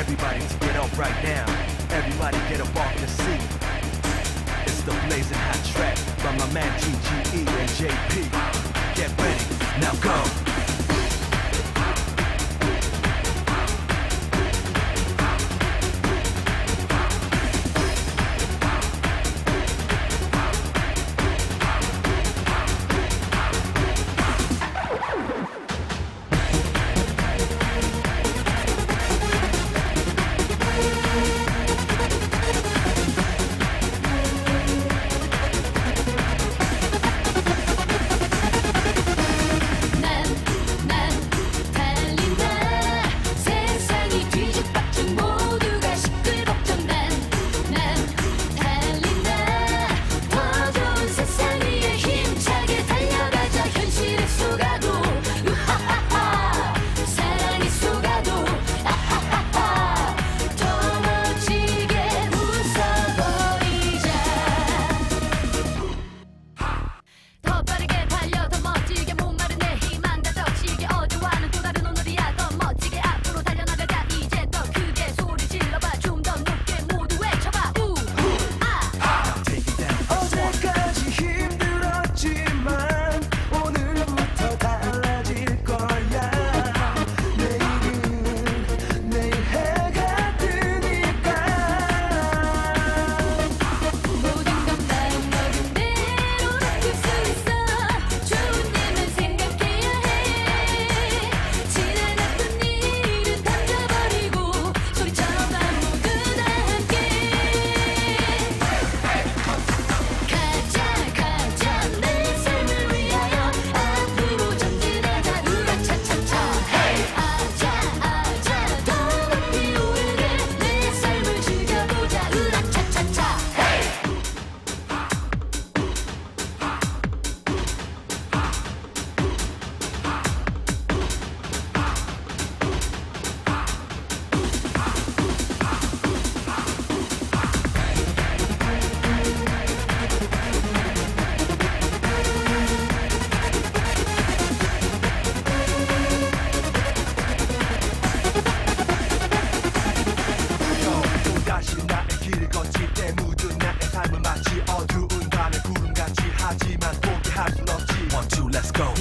Everybody get up right now. Everybody get up off the seat. It's the blazing hot track by my man TGE and JP. Get ready, now go.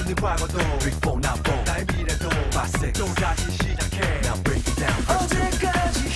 내 과거도 Before now b o 나의 미래도 Passé 또 다시 시작해 Now break it down 언제까지